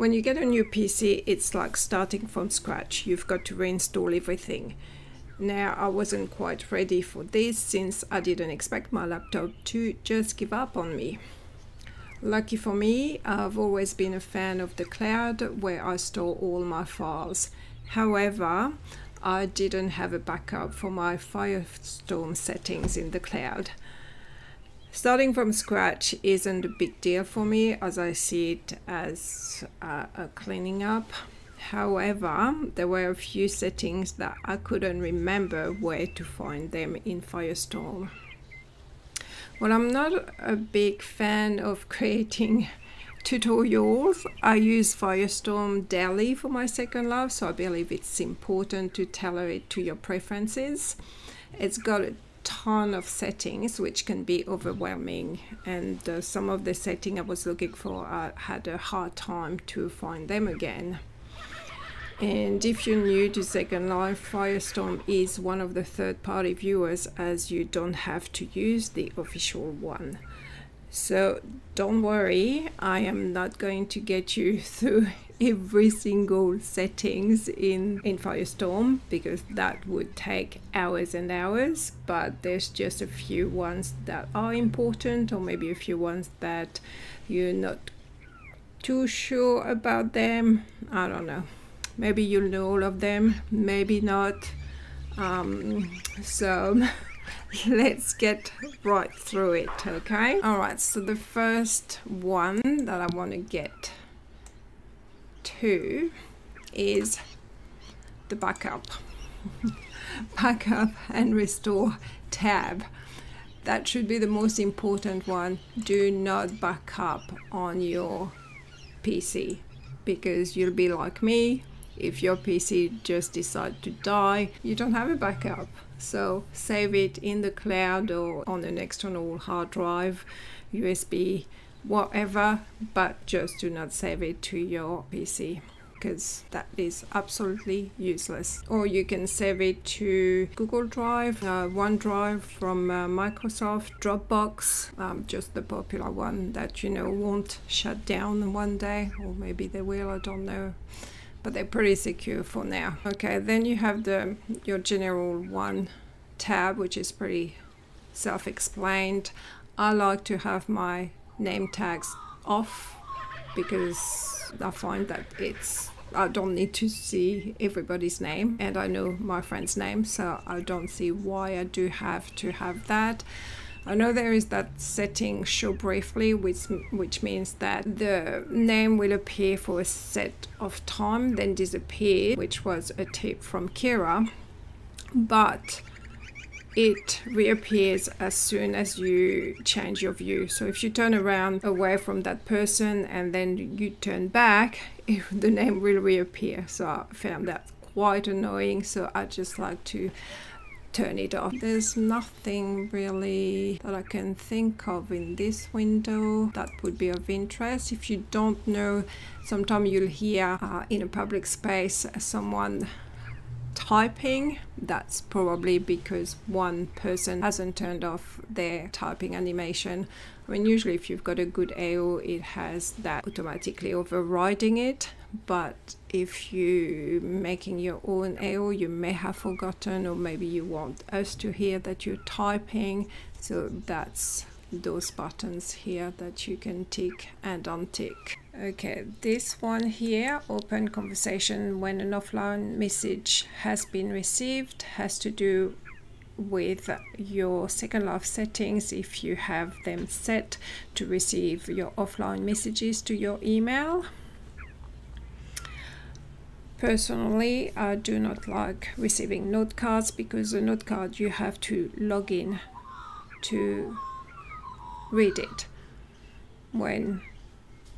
When you get a new PC, it's like starting from scratch. You've got to reinstall everything. Now, I wasn't quite ready for this since I didn't expect my laptop to just give up on me. Lucky for me, I've always been a fan of the cloud where I store all my files. However, I didn't have a backup for my Firestorm settings in the cloud. Starting from scratch isn't a big deal for me as I see it as a, a cleaning up. However, there were a few settings that I couldn't remember where to find them in Firestorm. Well, I'm not a big fan of creating tutorials. I use Firestorm daily for my second love, so I believe it's important to tailor it to your preferences. It's got a ton of settings which can be overwhelming and uh, some of the setting I was looking for I had a hard time to find them again and if you're new to Second Life, Firestorm is one of the third party viewers as you don't have to use the official one. So don't worry, I am not going to get you through every single settings in, in Firestorm because that would take hours and hours, but there's just a few ones that are important or maybe a few ones that you're not too sure about them. I don't know. Maybe you'll know all of them, maybe not. Um, so let's get right through it, okay? All right, so the first one that I want to get to is the backup. backup and restore tab. That should be the most important one. Do not back up on your PC because you'll be like me. If your PC just decides to die, you don't have a backup. So save it in the cloud or on an external hard drive, USB, whatever, but just do not save it to your PC because that is absolutely useless. Or you can save it to Google Drive, uh, OneDrive from uh, Microsoft, Dropbox, um, just the popular one that you know won't shut down one day, or maybe they will, I don't know but they're pretty secure for now. Okay, then you have the your general one tab, which is pretty self-explained. I like to have my name tags off because I find that it's I don't need to see everybody's name and I know my friend's name so I don't see why I do have to have that. I know there is that setting show briefly, which which means that the name will appear for a set of time, then disappear, which was a tip from Kira. But it reappears as soon as you change your view. So if you turn around away from that person and then you turn back, the name will reappear. So I found that quite annoying. So I just like to turn it off. There's nothing really that I can think of in this window that would be of interest. If you don't know, sometimes you'll hear uh, in a public space someone typing that's probably because one person hasn't turned off their typing animation. I mean usually if you've got a good AO it has that automatically overriding it but if you're making your own AO you may have forgotten or maybe you want us to hear that you're typing. So that's those buttons here that you can tick and untick okay this one here open conversation when an offline message has been received has to do with your second life settings if you have them set to receive your offline messages to your email Personally, I do not like receiving note cards because a note card you have to log in to read it. When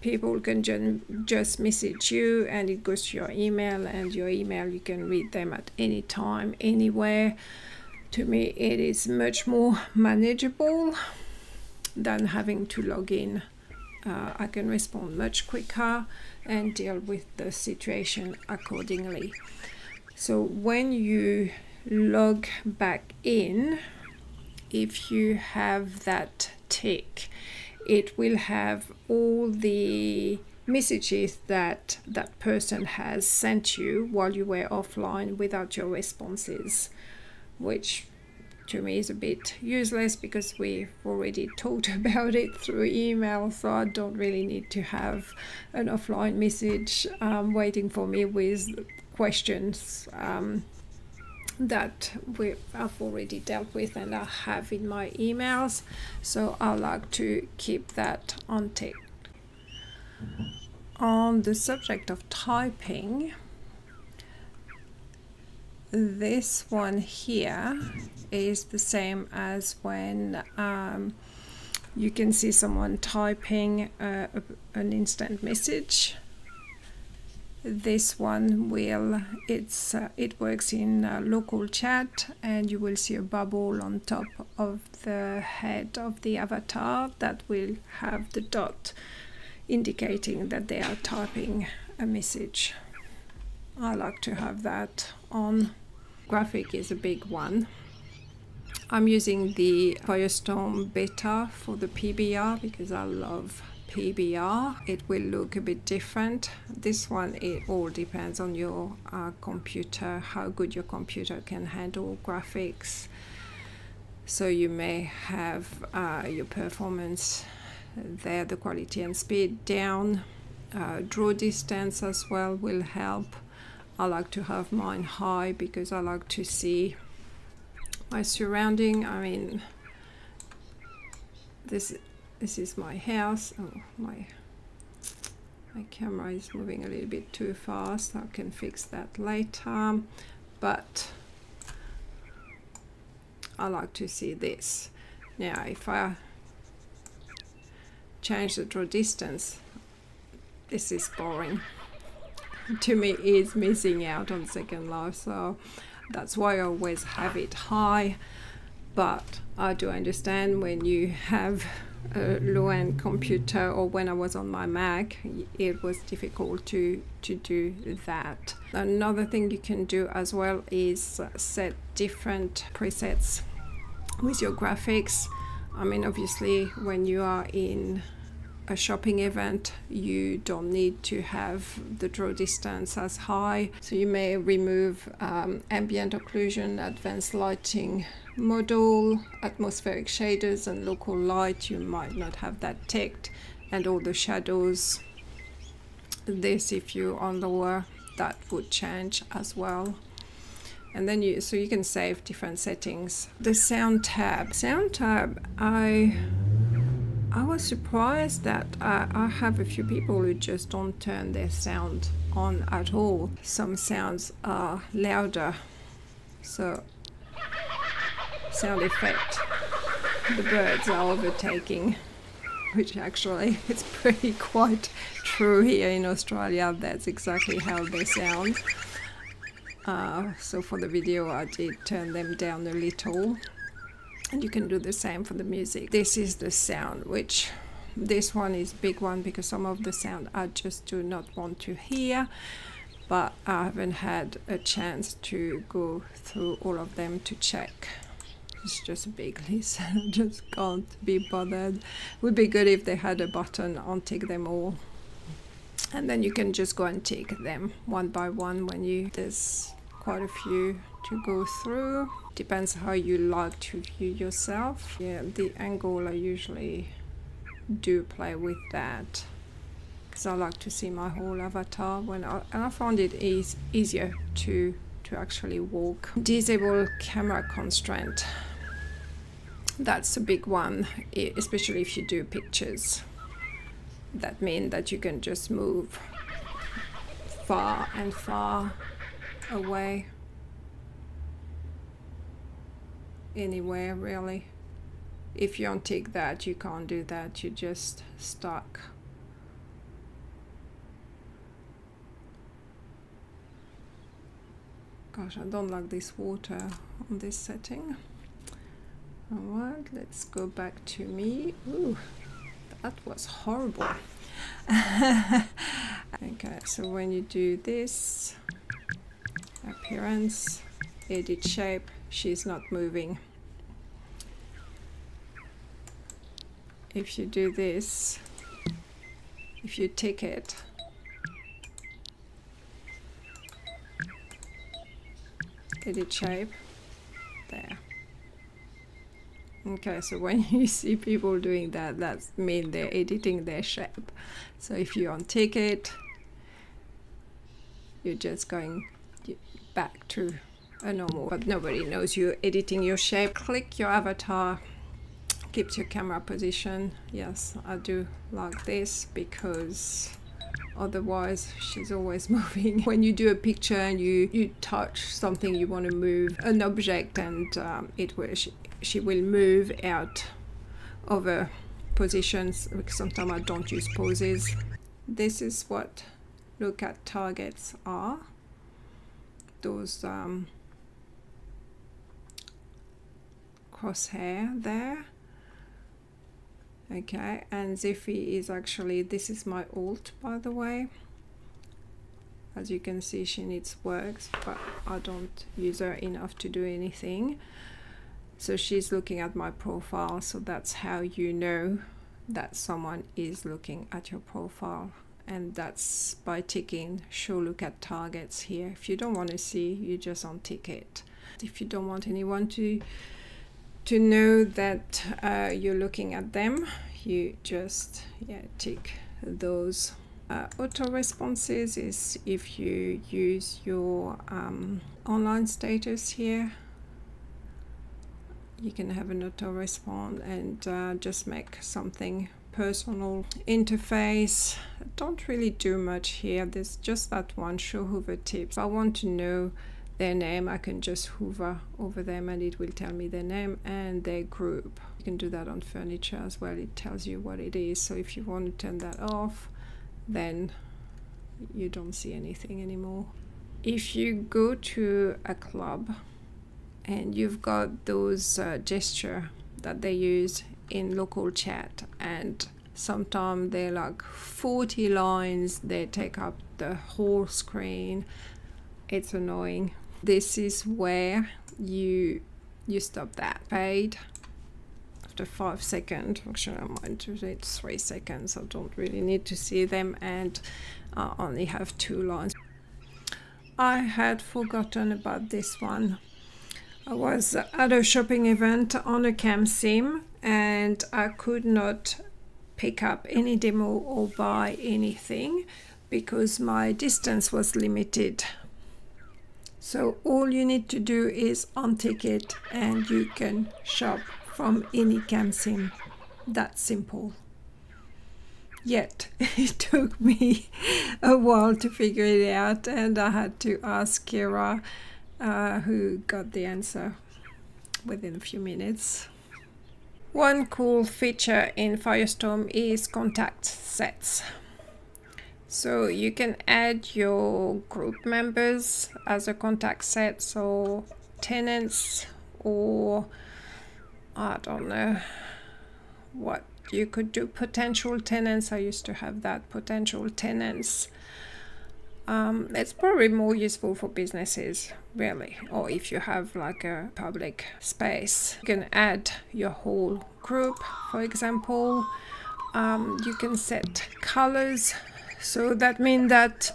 people can ju just message you and it goes to your email and your email you can read them at any time, anywhere. To me, it is much more manageable than having to log in. Uh, I can respond much quicker and deal with the situation accordingly. So when you log back in, if you have that tick, it will have all the messages that that person has sent you while you were offline without your responses, which to me is a bit useless because we've already talked about it through email so i don't really need to have an offline message um, waiting for me with questions um, that we I've already dealt with and I have in my emails so I like to keep that unticked on the subject of typing this one here is the same as when um, you can see someone typing uh, an instant message this one will it's uh, it works in uh, local chat and you will see a bubble on top of the head of the avatar that will have the dot indicating that they are typing a message. I like to have that on. Graphic is a big one. I'm using the Firestorm beta for the PBR because I love PBR it will look a bit different. This one it all depends on your uh, computer how good your computer can handle graphics. So you may have uh, your performance there the quality and speed down. Uh, draw distance as well will help. I like to have mine high because I like to see my surrounding. I mean this this is my house. Oh my my camera is moving a little bit too fast. I can fix that later. But I like to see this. Now if I change the draw distance this is boring. To me is missing out on second life so that's why I always have it high. But I do understand when you have a low-end computer or when I was on my Mac it was difficult to to do that. Another thing you can do as well is set different presets with your graphics. I mean obviously when you are in a shopping event you don't need to have the draw distance as high. So you may remove um, ambient occlusion advanced lighting model atmospheric shaders and local light you might not have that ticked and all the shadows. This if you on lower that would change as well. And then you so you can save different settings. The sound tab sound tab I I was surprised that I, I have a few people who just don't turn their sound on at all. Some sounds are louder, so sound effect. The birds are overtaking, which actually it's pretty quite true here in Australia. That's exactly how they sound. Uh, so for the video I did turn them down a little and you can do the same for the music this is the sound which this one is big one because some of the sound I just do not want to hear but I haven't had a chance to go through all of them to check it's just a big list I just can't be bothered. Would be good if they had a button on take them all. And then you can just go and take them one by one when you there's quite a few to go through. Depends how you like to view yourself. Yeah the angle I usually do play with that. Because I like to see my whole avatar when I, and I found it is easier to to actually walk. Disable camera constraint. That's a big one especially if you do pictures. That mean that you can just move far and far away. Anywhere really. If you don't take that you can't do that. You're just stuck gosh I don't like this water on this setting. Alright let's go back to me. Ooh, that was horrible. Okay so when you do this appearance edit shape she's not moving. If you do this if you tick it edit shape there. Okay so when you see people doing that that's mean they're editing their shape so if you untick it you're just going back to a normal but nobody knows you're editing your shape. Click your avatar. Keeps your camera position. Yes I do like this because otherwise she's always moving. When you do a picture and you you touch something you want to move an object and um, it will she, she will move out of a positions sometimes I don't use poses. This is what look at targets are. Those um, crosshair there okay and Ziffy is actually this is my alt by the way. As you can see she needs works but I don't use her enough to do anything. So she's looking at my profile so that's how you know that someone is looking at your profile. And that's by ticking show look at targets here. If you don't want to see you just untick it if you don't want anyone to to know that uh, you're looking at them you just yeah tick those uh, auto responses is if you use your um, online status here. You can have an auto respond and uh, just make something personal. Interface don't really do much here. There's just that one show hover tips I want to know their name I can just hover over them and it will tell me their name and their group. You can do that on furniture as well. It tells you what it is. So if you want to turn that off then you don't see anything anymore. If you go to a club and you've got those uh, gesture that they use in local chat and sometimes they're like 40 lines they take up the whole screen it's annoying this is where you you stop that fade after five seconds actually I might do it three seconds. I don't really need to see them and I only have two lines. I had forgotten about this one. I was at a shopping event on a CamSim and I could not pick up any demo or buy anything because my distance was limited so all you need to do is untick it and you can shop from any CamSim. That simple. Yet it took me a while to figure it out and I had to ask Kira uh, who got the answer within a few minutes. One cool feature in Firestorm is contact sets. So you can add your group members as a contact set, so tenants or I don't know what you could do potential tenants. I used to have that potential tenants. Um, it's probably more useful for businesses really or if you have like a public space you can add your whole group for example um, you can set colors so that means that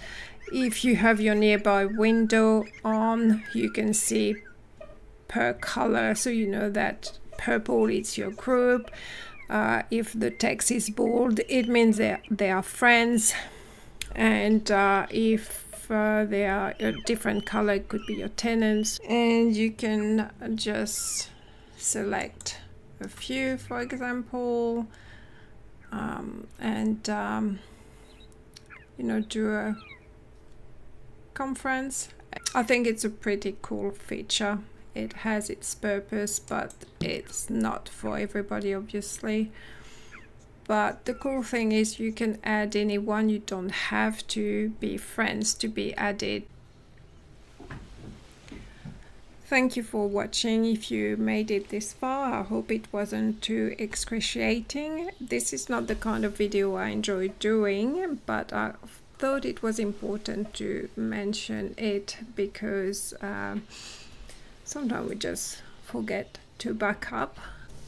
if you have your nearby window on, you can see per color. So you know that purple is your group. Uh, if the text is bold, it means they, they are friends. And uh, if uh, they are a different color, it could be your tenants. And you can just select a few, for example. Um, and um, you know, do a conference. I think it's a pretty cool feature. It has its purpose, but it's not for everybody, obviously. But the cool thing is you can add anyone. You don't have to be friends to be added. Thank you for watching. If you made it this far, I hope it wasn't too excruciating. This is not the kind of video I enjoy doing, but I thought it was important to mention it because uh, sometimes we just forget to back up.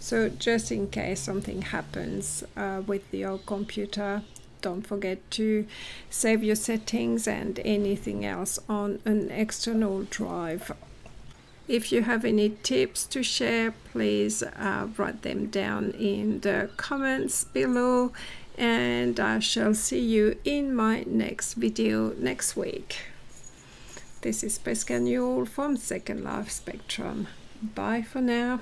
So just in case something happens uh, with your computer, don't forget to save your settings and anything else on an external drive If you have any tips to share, please uh, write them down in the comments below and I shall see you in my next video next week. This is Prisqua Newall from Second Life Spectrum. Bye for now.